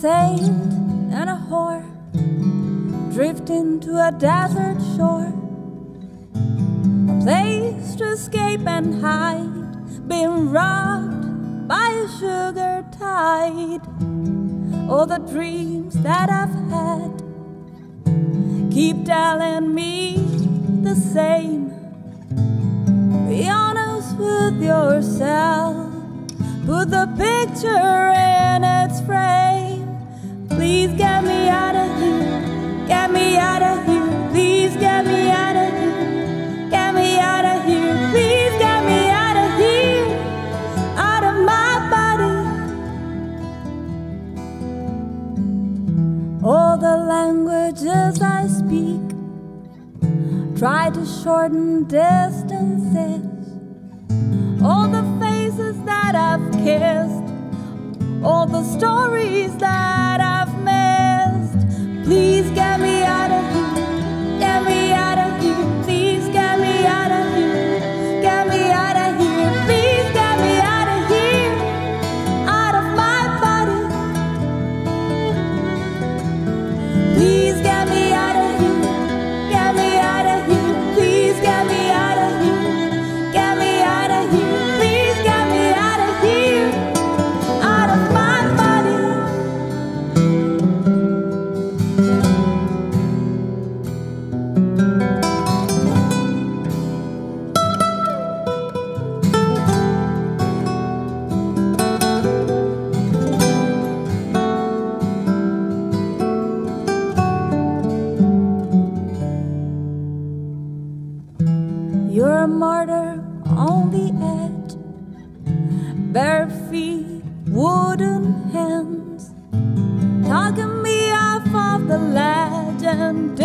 saint and a whore drifting to a desert shore. A place to escape and hide, being robbed by a sugar tide. All the dreams that I've had keep telling me the same. Be honest with yourself. Put the picture in its frame. Please get me out of here. Get me out of here. Please get me out of here. Get me out of here. Please get me out of here. Out of my body. All the languages I speak try to shorten distances. All the that I've kissed, all the stories that You're a martyr on the edge, bare feet, wooden hands, talking me off of the ledge and